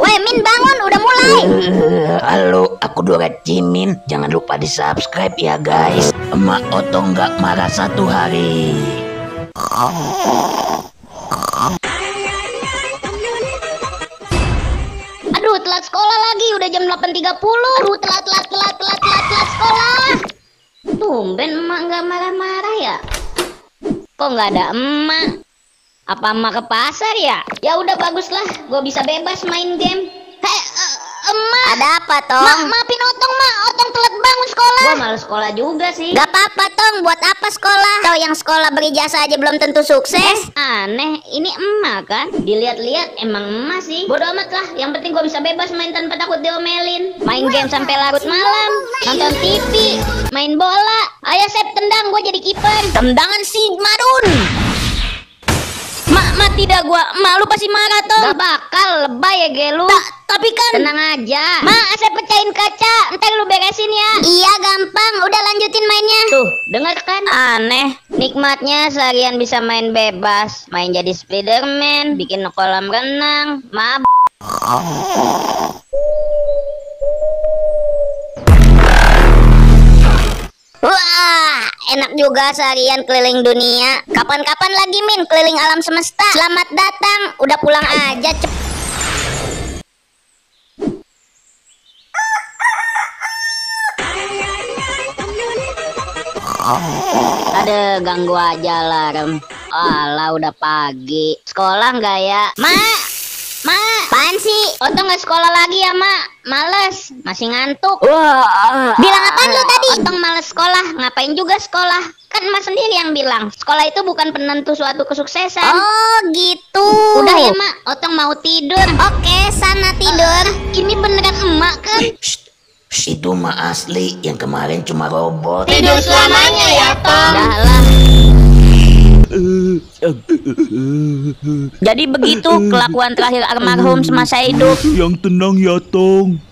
Weh Min bangun. Udah mulai. Halo, aku Dora Cimin. Jangan lupa di subscribe ya guys. Emak Otong nggak marah satu hari. Aduh telat sekolah lagi. Udah jam 8.30 Aduh telat telat telat telat telat telat sekolah. Tumben emak nggak marah-marah ya. Kok nggak ada emak Apa emak ke pasar ya Ya udah bagus lah Gue bisa bebas main game Hei eh, emak Ada apa, Tong? Mak maafin Otong mak Otong telat bangun sekolah Gue malas sekolah juga sih Gak apa-apa, Tong. Buat apa sekolah? Tahu yang sekolah berijazah aja belum tentu sukses. Aneh, ini emak kan? Dilihat-lihat emang emak sih. Bodoh amat lah, yang penting gue bisa bebas main tanpa takut diomelin. Main game sampai larut malam, nonton TV, main bola. Ayo Sep tendang, gue jadi kiper. Tendangan si Madun. Tidak gua. Mak lu pasti marah tuh. Gak bakal, lebay ya gelu. tapi kan Tenang aja. Mak, Asep pecahin kaca. Ntar lu beresin ya. Iya gampang. Udah lanjutin mainnya. Tuh, denger kan? Aneh. Nikmatnya seharian bisa main bebas. Main jadi Spiderman, bikin kolam renang. Maaf. Enak juga seharian keliling dunia. Kapan-kapan lagi Min keliling alam semesta. Selamat datang. Udah pulang aja cep. Ada ganggu aja alarm. Alah udah pagi. Sekolah nggak ya? Mak, mak. Apaan sih? Otong nggak sekolah lagi ya mak? Males, masih ngantuk. Wah, Bilang apaan lu tadi? Otong males sekolah, ngapain juga sekolah? Kan mas sendiri yang bilang, sekolah itu bukan penentu suatu kesuksesan. Oh, gitu. Udah ya mak, Otong mau tidur. Oke, sana tidur. Ini beneran emak kan? Shh, shh, itu mah asli. Yang kemarin cuma robot. Tidur selamanya ya Tong. Dah lah. Jadi begitu kelakuan terakhir almarhum semasa hidup. Yang tenang ya Tong